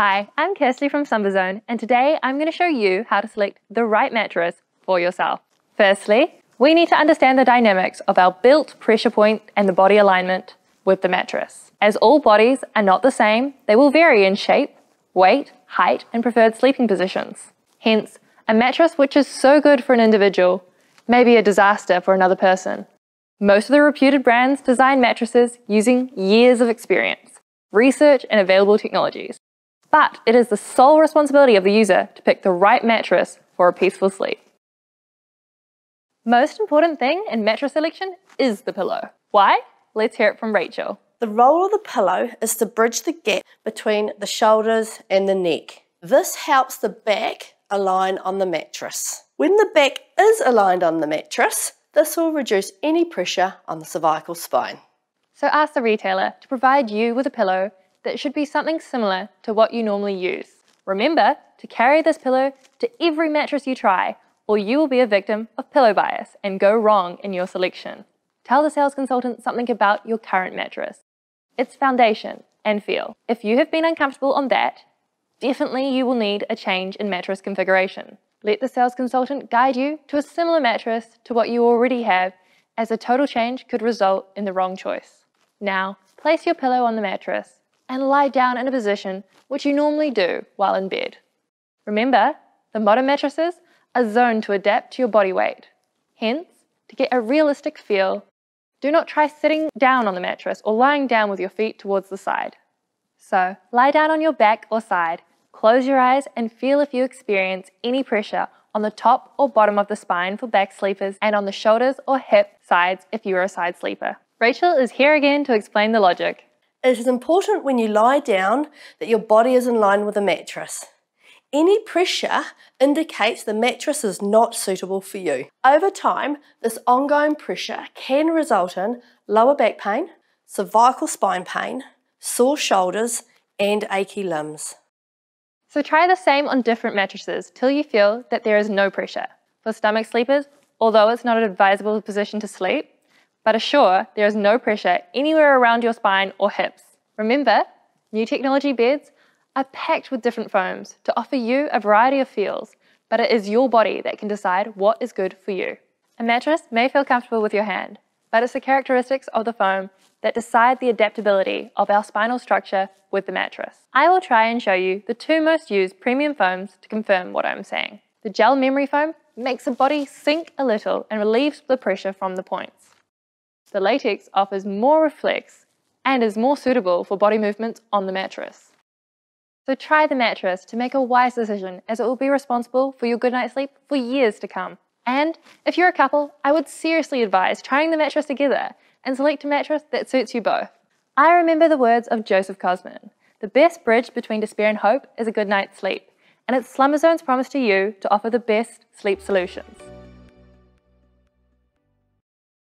Hi, I'm Kirsty from Slumberzone, and today I'm going to show you how to select the right mattress for yourself. Firstly, we need to understand the dynamics of our built pressure point and the body alignment with the mattress. As all bodies are not the same, they will vary in shape, weight, height, and preferred sleeping positions. Hence, a mattress which is so good for an individual may be a disaster for another person. Most of the reputed brands design mattresses using years of experience, research, and available technologies. But it is the sole responsibility of the user to pick the right mattress for a peaceful sleep. Most important thing in mattress selection is the pillow. Why? Let's hear it from Rachel. The role of the pillow is to bridge the gap between the shoulders and the neck. This helps the back align on the mattress. When the back is aligned on the mattress, this will reduce any pressure on the cervical spine. So ask the retailer to provide you with a pillow that should be something similar to what you normally use. Remember to carry this pillow to every mattress you try, or you will be a victim of pillow bias and go wrong in your selection. Tell the sales consultant something about your current mattress, its foundation and feel. If you have been uncomfortable on that, definitely you will need a change in mattress configuration. Let the sales consultant guide you to a similar mattress to what you already have, as a total change could result in the wrong choice. Now, place your pillow on the mattress and lie down in a position which you normally do while in bed. Remember, the modern mattresses are zoned to adapt to your body weight. Hence, to get a realistic feel, do not try sitting down on the mattress or lying down with your feet towards the side. So, lie down on your back or side Close your eyes and feel if you experience any pressure on the top or bottom of the spine for back sleepers and on the shoulders or hip sides if you are a side sleeper. Rachel is here again to explain the logic. It is important when you lie down that your body is in line with the mattress. Any pressure indicates the mattress is not suitable for you. Over time, this ongoing pressure can result in lower back pain, cervical spine pain, sore shoulders, and achy limbs. So try the same on different mattresses till you feel that there is no pressure. For stomach sleepers, although it's not an advisable position to sleep, but assure there is no pressure anywhere around your spine or hips. Remember, new technology beds are packed with different foams to offer you a variety of feels, but it is your body that can decide what is good for you. A mattress may feel comfortable with your hand, but it's the characteristics of the foam that decide the adaptability of our spinal structure with the mattress. I will try and show you the two most used premium foams to confirm what I'm saying. The gel memory foam makes the body sink a little and relieves the pressure from the points. The latex offers more reflex and is more suitable for body movements on the mattress. So try the mattress to make a wise decision as it will be responsible for your good night's sleep for years to come. And if you're a couple, I would seriously advise trying the mattress together and select a mattress that suits you both. I remember the words of Joseph Cossman. The best bridge between despair and hope is a good night's sleep, and it's Slumberzone's promise to you to offer the best sleep solutions.